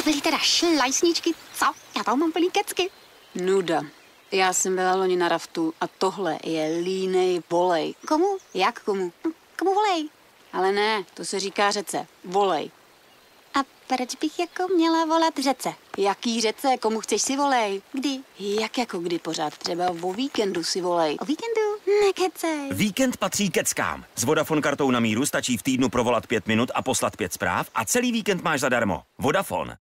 To byly teda šlajsničky, co? Já tam mám plný kecky. Nuda. Já jsem byla loni na raftu a tohle je línej volej. Komu? Jak komu? Komu volej? Ale ne, to se říká řece. Volej. A proč bych jako měla volat řece? Jaký řece? Komu chceš si volej? Kdy? Jak jako kdy pořád? Třeba o víkendu si volej. O víkendu? Nekecej. Víkend patří keckám. S Vodafone kartou na míru stačí v týdnu provolat pět minut a poslat pět zpráv a celý víkend máš zadarmo. Vodafone.